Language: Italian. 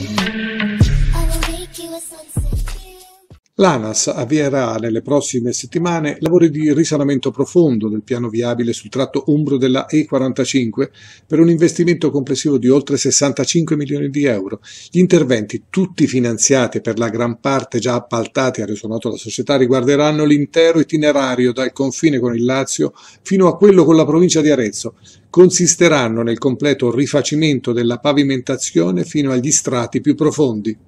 I will make you a sunset. L'ANAS avvierà nelle prossime settimane lavori di risanamento profondo del piano viabile sul tratto umbro della E45 per un investimento complessivo di oltre 65 milioni di euro. Gli interventi, tutti finanziati e per la gran parte già appaltati, ha reso noto la società, riguarderanno l'intero itinerario dal confine con il Lazio fino a quello con la provincia di Arezzo. Consisteranno nel completo rifacimento della pavimentazione fino agli strati più profondi.